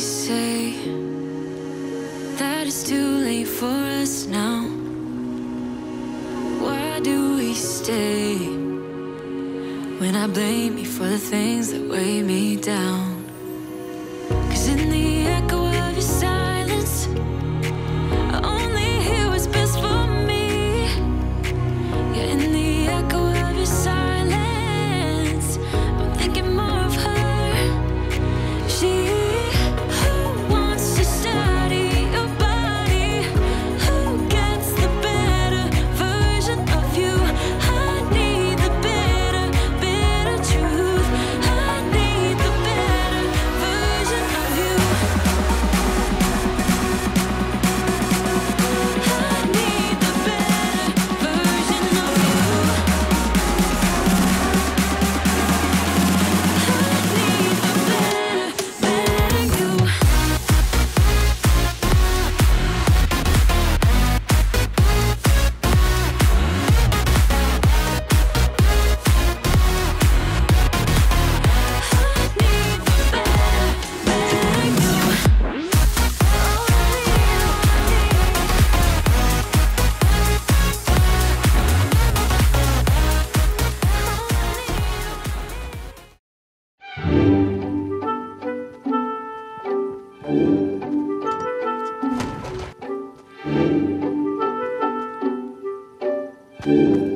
say that it's too late for us now. Why do we stay when I blame you for the things that weigh me down? Música